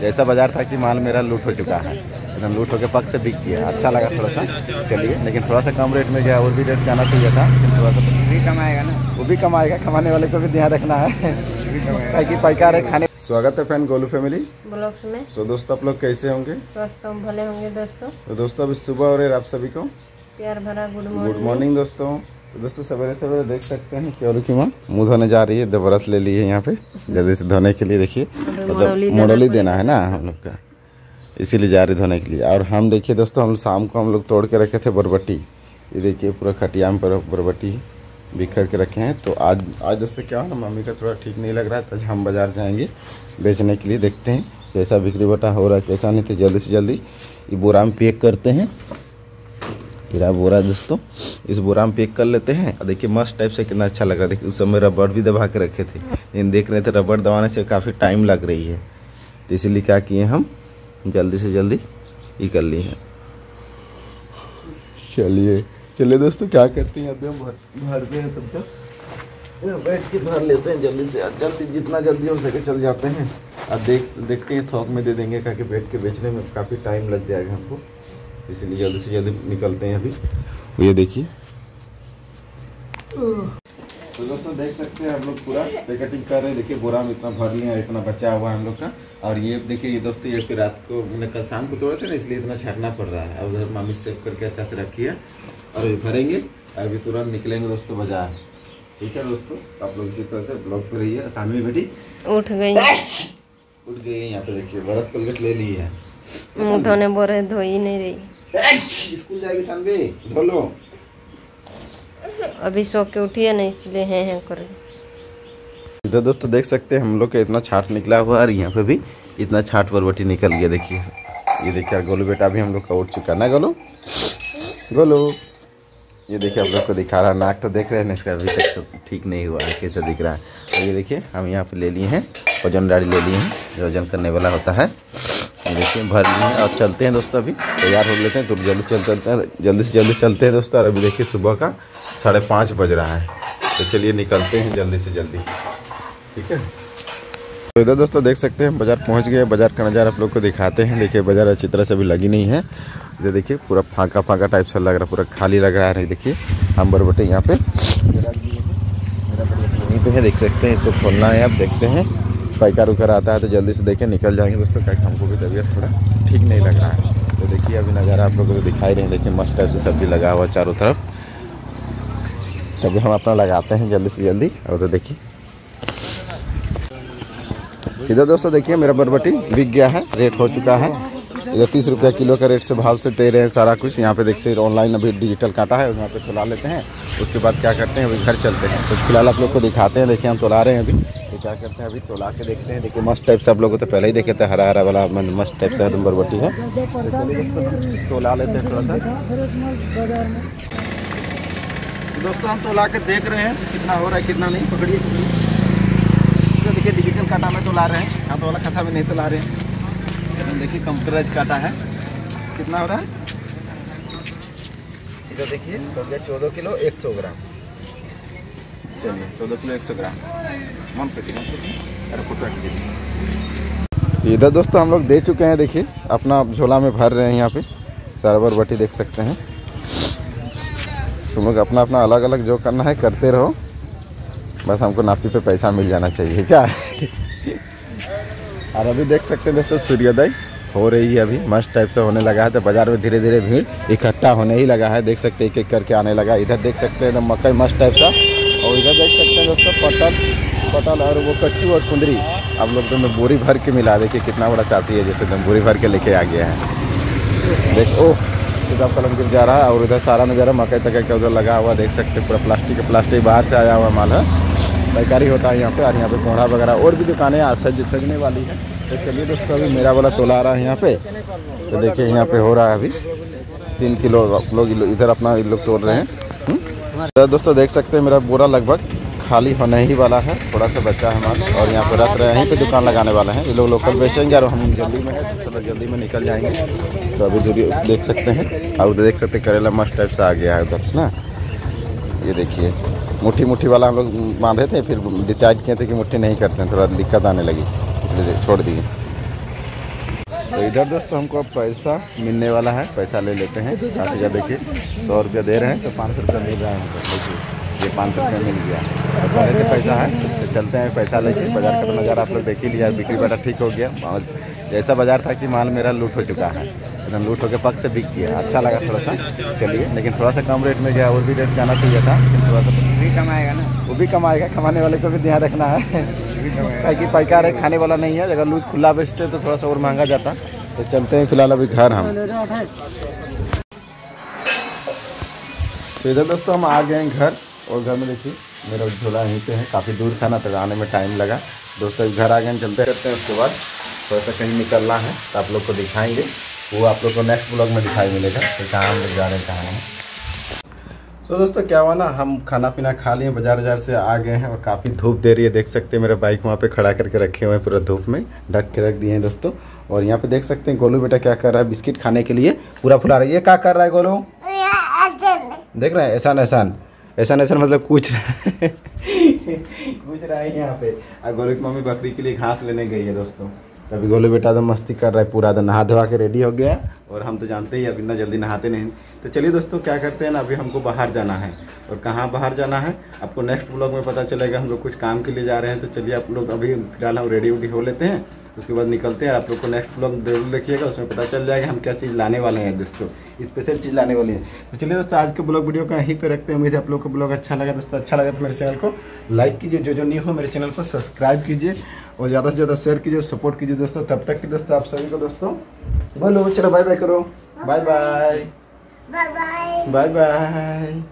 जैसा बाज़ार था कि माल मेरा लूट हो चुका है। एकदम लूट होकर पक से बिक गया अच्छा लगा थोड़ा सा। चलिए लेकिन थोड़ा सा कम रेट में गया और भी रेट जाना चाहिए था। लेकिन थोड़ा सा भी कमाएगा ना। वो भी कमाएगा। कमाने वाले को भी ध्यान रखना है। ताकि पैकार है खाने। स्वागत है फ़ैन गोलू फैमिली। ब्लॉग्स में। तो दोस्तों आप लोग कैसे होंगे? स्वस्थ हम भले होंगे दोस्तों। तो दोस्तों अभी सुबह हो रहे आप सभी को। प्यार भरा गुड मॉर्निंग गुड मॉर्निंग दोस्तों। तो दोस्तों सवेरे सवेरे देख सकते हैं कि और की माँ मुँह धोने जा रही है दो बरस ले ली है यहाँ पे। जल्दी से धोने के लिए देखिए मतलब मोड़ोली देना देना है ना हम लोग का। इसीलिए जा रही धोने के लिए। और हम देखिए दोस्तों हम शाम को हम लोग तोड़ के रखे थे बरबट्टी ये देखिए पूरा खटिया में पर बरबट्टी बिखर के रखे हैं। तो आज आज दोस्तों क्या हो ना मम्मी का थोड़ा ठीक नहीं लग रहा है तो हम बाज़ार जाएँगे बेचने के लिए। देखते हैं कैसा बिक्री बटा हो रहा है कैसा नहीं तो जल्दी से जल्दी ये बोरा में पैक करते हैं। हीरा बोरा दोस्तों। इस बोरा में पैक कर लेते हैं। और देखिए, मस्त टाइप से कितना अच्छा लग रहा है। देखिए, उस समय रबड़ भी दबा के रखे थे। लेकिन देख रहे थे, रबड़ दबाने से काफ़ी टाइम लग रही है। तो इसीलिए क्या किए हम? जल्दी से जल्दी ये कर लिए हैं। चलिए चलिए दोस्तों, क्या करते हैं अभी हम? भर गए हैं तब तक। बैठ के भर लेते हैं जल्दी से। जल्दी, जितना जल्दी हो सके चल जाते हैं। अब देख, देखते हैं थोक में दे देंगे, क्या बैठ के बेचने में काफ़ी टाइम लग जाएगा हमको। इसलिए जल्दी से जल्दी निकलते हैं अभी। तो ये देखिए। तो दोस्तों देख सकते हैं हम लोग पूरा पैकेटिंग कर रहे हैं। देखिए बोरा में इतना भर हैं इतना बचा हुआ है हम लोग का। और ये देखिए ये दोस्तों ये फिर रात को मैंने कल शाम को तोड़े थे ना इसलिए इतना छाटना पड़ रहा है। और उधर मामी सेव करके अच्छा से रखी है और अभी भरेंगे। और अभी तुरंत निकलेंगे दोस्तों बाज़ार। ठीक है दोस्तों? आप लोग इसी तरह से ब्लॉग पे रहिए। सामने बेटी उठ गई। उठ गई यहाँ पे देखिए बरस कोलगेट ले ली है। मुँह धोने बोरे धोई नहीं रही। स्कूल जाएगी अभी सो के उठी है ना इसलिए हैं हैं कर इधर दोस्तों देख सकते हैं हम लोग का इतना छाट निकला हुआ और यहाँ पे भी इतना छाट बरबटी निकल गया, देखिए। ये देखिए गोलू बेटा भी हम लोग का उठ चुका ना, गोलू? गोलू, ये देखिए, आप लोग को दिखा रहा है। नाक तो देख रहे हैं ना, इसका अभी तक तो ठीक नहीं हुआ है, कैसे दिख रहा है। और ये देखिए, हम यहाँ पे ले लिए हैं, वज़न डाड़ी ले लिए हैं वज़न करने वाला होता है। देखिए, भर लिए हैं और चलते हैं दोस्तों अभी। तैयार हो लेते हैं तो जल्दी चल, चलते हैं, जल्दी से जल्दी चलते हैं दोस्तों। और अभी देखिए, सुबह का साढ़े पाँच बज रहा है। तो चलिए, निकलते हैं जल्दी से जल्दी। ठीक है? तो इधर दोस्तों, देख सकते हैं, बाज़ार पहुँच गए बाज़ार का नज़ारा आप लोग को दिखाते हैं। देखिए, बाज़ार अच्छी तरह से अभी लगी नहीं है। इधर देखिए, पूरा फांका फांका टाइप से लग रहा है, पूरा खाली लग रहा है। देखिए हम बरबटे यहाँ पे। यहीं पे है, देख सकते हैं, इसको खोलना है आप, देखते हैं। पैकार उकर आता है तो जल्दी से देखें निकल जाएँगे। दोस्तों, क्या हमको भी तबीयत थोड़ा ठीक नहीं लग रहा है। तो देखिए, अभी नज़ारा आप लोगों को दिखाई रहे हैं देखिए मस्त टाइप से सब्ज़ी लगा हुआ चारों तरफ़। तभी हम अपना लगाते हैं जल्दी से जल्दी। और तो देखिए। इधर दोस्तों देखिए, मेरा बरबटी बिक गया है, रेट हो चुका है। इधर तीस रुपया किलो का रेट से भाव से दे रहे हैं सारा कुछ। यहाँ पे देखते हैं ऑनलाइन अभी डिजिटल काटा है यहाँ पे तोला लेते हैं। उसके बाद क्या करते हैं, अभी घर चलते हैं। तो फ़िलहाल आप लोग को दिखाते हैं, देखिए हम तोला रहे हैं अभी। क्या करते हैं अभी, तोला के देखते हैं। देखिए, मस्त टाइप से आप लोग तो पहले ही देखे थे, हरा हरा वाला मतलब मस्त टाइप से एकदम बरबटी है। तो तोला लेते हैं थोड़ा सा। दोस्तों, हम तोला के देख रहे हैं, कितना हो रहा है, कितना नहीं, पकड़िए तो देखिए डिजिटल काटा में तो ला रहे हैं। तो वाला काटा में नहीं तो ला रहे हैं। तो देखिए कंप्यूटराइज काटा है। कितना हो रहा है? इधर देखिए चौदह किलो एक सौ ग्राम। चलिए, चौदह किलो एक सौ ग्राम। इधर दोस्तों हम लोग दे चुके हैं, देखिए, अपना झोला में भर रहे हैं यहाँ पे। सारा बरबटी देख सकते हैं। तुम लोग अपना अपना अलग अलग जो करना है, करते रहो। बस हमको नापी पे पैसा मिल जाना चाहिए, क्या? और अभी देख सकते हैं दोस्तों, सूर्योदय हो रही है अभी। मस्त टाइप से होने लगा है तो बाज़ार में धीरे धीरे भीड़ इकट्ठा होने ही लगा है। देख सकते हैं एक एक करके आने लगा। इधर देख सकते हैं मकई मस्त टाइप सा। और इधर देख सकते हैं दोस्तों, पटल पटल और वो कच्चू और कुंदरी आप लोग तो में बोरी भर के मिला देखिए कितना बड़ा चासी है, जैसे एकदम बोरी भर के लेके आ गया है। देख, ओह, इधर कलम गिर जा रहा है और उधर सारा नज़ारा मकई तक का उधर लगा हुआ, देख सकते हैं, पूरा प्लास्टिक प्लास्टिक बाहर से आया हुआ माल, है। पैकारी होता है यहाँ पे, और यहाँ पे कोहड़ा वगैरह, और भी दुकानें सज, सजने वाली है। तो चलिए दोस्तों, अभी मेरा वाला तोला आ रहा है यहाँ पे। तो देखिए, यहाँ पे हो रहा है अभी। तीन किलो लोग इधर अपना लोग तोड़ रहे हैं। हम्म? तो दोस्तों, देख सकते हैं मेरा बोरा लगभग खाली होने ही वाला है। थोड़ा सा बच्चा है हमारा और यहाँ पे रख रहे हैं, यहीं पे दुकान लगाने वाले हैं। ये लोग लोकल बेचेंगे और हम जल्दी में है तो जल्दी में निकल जाएँगे। तो अभी दूरी देख सकते हैं। और उधर देख सकते हैं, करेला मस्त टाइप से आ गया है उधर, ना? ये देखिए मुट्ठी मुट्ठी वाला हम लोग बांधे थे, फिर डिसाइड किए थे कि मुट्ठी नहीं करते हैं, थोड़ा दिक्कत आने लगी, इसलिए छोड़ दिए। तो इधर दोस्तों हमको पैसा मिलने वाला है, पैसा ले लेते हैं। काफ़ी देखिए, सौ रुपया दे रहे हैं तो पाँच सौ रुपया मिल रहा है। हमको देखिए। ये पाँच सौ रुपया मिल गया। और पहले से पैसा है तो चलते हैं पैसा लेके बाज़ार का तो नज़ारा आप लोग देख ही लिया बिक्री बाटा ठीक हो गया। और ऐसा बाज़ार था कि माल मेरा लूट हो चुका है एकदम लूट होकर पक से बिक गया। अच्छा लगा थोड़ा सा चलिए लेकिन थोड़ा सा कम रेट में गया और भी रेट जाना चाहिए था लेकिन थोड़ा सा भी कमाएगा ना। वो भी कमाएगा कमाने वाले को भी ध्यान रखना है। ताकि पैकार है खाने वाला नहीं है अगर लूज खुला बेचते तो थोड़ा सा और महँगा जाता। तो चलते हैं फ़िलहाल अभी घर हम। तो इधर दोस्तों हम आ गए हैं घर। और घर में देखिए मेरा झोला यहीं पे है काफ़ी दूर था ना तो आने में टाइम लगा। दोस्तों घर आ गए चलते रहते हैं उसके बाद। थोड़ा सा कहीं निकलना है तो आप लोग को दिखाएँगे। वो आप लोग को नेक्स्ट ब्लॉग में दिखाई मिलेगा तो कहाँ हम लोग जा रहे हैं कहाँ हैं सो दोस्तों क्या हुआ ना हम खाना पीना खा लिए बाज़ार बाज़ार से आ गए हैं और काफ़ी धूप दे रही है। देख सकते हैं मेरा बाइक वहाँ पे खड़ा करके रखे हुए हैं पूरा धूप में ढक के रख दिए हैं दोस्तों। और यहाँ पे देख सकते हैं गोलू बेटा क्या कर रहा है बिस्किट खाने के लिए पूरा फुला रहा है। ये क्या कर रहा है गोलू? देख रहे हैं एहसान एहसान एहसान सर मतलब कुछ रहा है। कुछ रहा है यहाँ पे। और गोलू मम्मी बकरी के लिए घास लेने गई है दोस्तों। तभी गोलू बेटा तो मस्ती कर रहा है पूरा तो नहा धोवा के रेडी हो गया और हम तो जानते ही अब इतना जल्दी नहाते नहीं तो चलिए दोस्तों, क्या करते हैं ना, अभी हमको बाहर जाना है। और कहाँ बाहर जाना है? आपको नेक्स्ट ब्लॉग में पता चलेगा, हम लोग कुछ काम के लिए जा रहे हैं तो चलिए आप लोग अभी, फ़िलहाल हम रेडी वेडी हो लेते हैं। उसके बाद निकलते हैं आप लोग को नेक्स्ट ब्लॉग ज़रूर देखिएगा, उसमें पता चल जाएगा हम क्या चीज़ लाने वाले हैं दोस्तों स्पेशल चीज़ लाने वाली है। तो चलिए दोस्तों, आज के ब्लॉग वीडियो का यहीं पे रखते हैं। उम्मीद है आप लोग को ब्लॉग अच्छा लगा, दोस्तों अच्छा लगा तो मेरे चैनल को लाइक कीजिए। जो जो न्यू हो मेरे चैनल को सब्सक्राइब कीजिए। और ज़्यादा से ज़्यादा शेयर कीजिए सपोर्ट कीजिए दोस्तों। तब तक की दोस्तों आप सभी को दोस्तों बोलो चलो बाय बाय करो। Bye bye bye bye bye bye